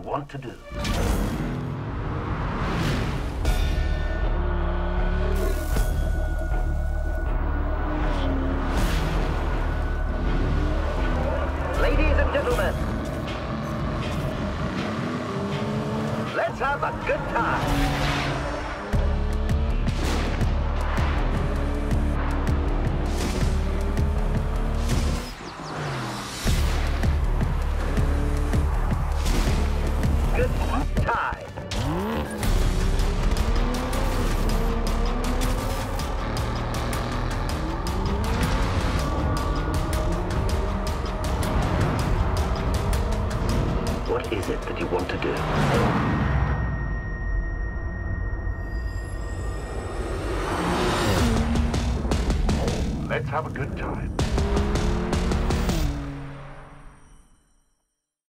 want to do? Ladies and gentlemen, let's have a good time. Time. What is it that you want to do? Let's have a good time.